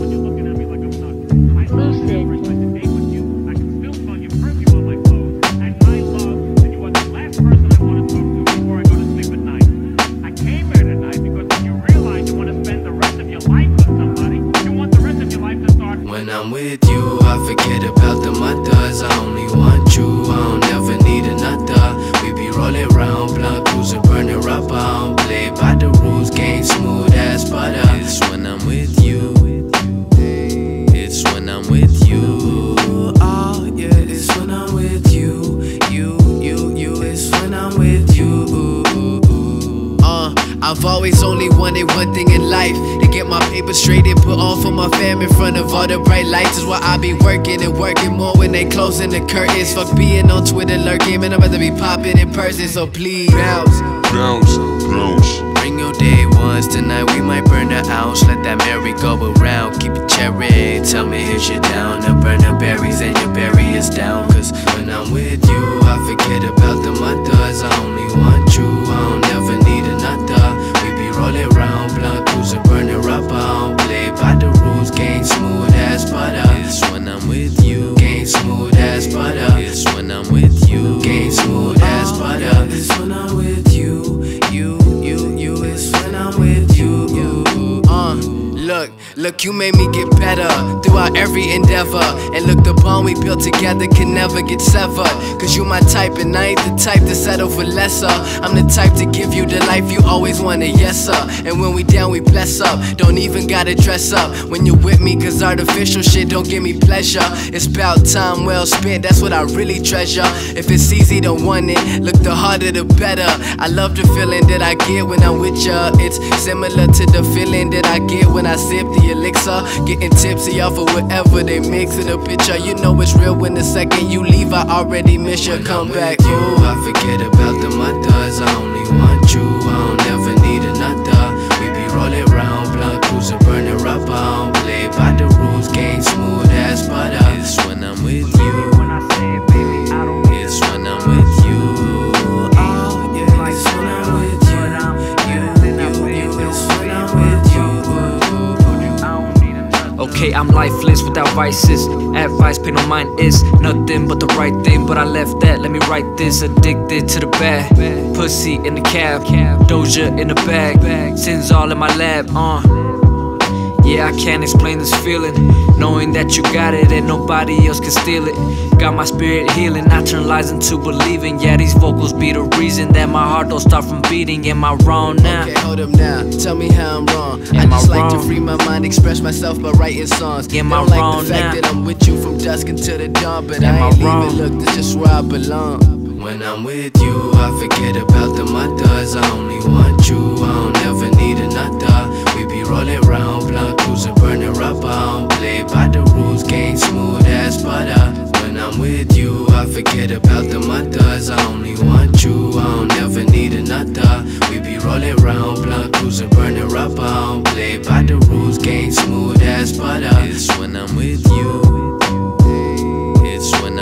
when you're looking at me like I'm nuts. I love that after I spend the day with you, I can still smell your perfume on my I've always only wanted one thing in life to get my paper straight and put on for my fam in front of all the bright lights. Is why I be working and working more when they closing the curtains. Fuck being on Twitter lurking, man. I'd rather be popping in person. So please bounce, bounce, bounce. bring your day ones tonight. We might burn the ounce. Let that merry go around. Keep it cherry. Tell me if you're down to burn the berries and your berry is down. Look, look, you made me get better throughout every endeavor. And look, the bond we built together can never get severed. Cause you my type, and I ain't the type to settle for lesser. I'm the type to give you the life you always wanted, yes, sir. And when we down, we bless up. Don't even gotta dress up when you're with me, cause artificial shit don't give me pleasure. It's about time well spent, that's what I really treasure. If it's easy, don't want it. Look, the harder, the better. I love the feeling that I get when I'm with ya. It's similar to the feeling that I get when I sip the elixir. Getting tipsy off of whatever they mix in a picture. You know it's real when the second you leave, I already miss your comeback. You, I forget about the mothers. Okay, I'm lifeless without vices. Advice, pay no mind is nothing but the right thing. But I left that, let me write this. Addicted to the bad. Pussy in the cab, Doja in the bag. Sins all in my lab, uh. Yeah, I can't explain this feeling. Knowing that you got it and nobody else can steal it. Got my spirit healing, I turn lies into believing. Yeah, these vocals be the reason that my heart don't stop from beating. Am I wrong now? Okay, hold up now. Tell me how I'm wrong. I Am I just like to wrong? free my mind, express myself by writing songs. Am They I don't like wrong the fact now? that I'm with you from dusk until the dawn, but Am I I ain't wrong? leaving. Look, this is where I belong. When I'm with you, I forget about the mothers. I only want you. I don't ever need another. We be rolling about the matters I only want you, I don't ever need another. We be rolling round, blunt cruising, burning rubber. I don't play by the rules, game smooth as butter. It's when I'm with you. It's when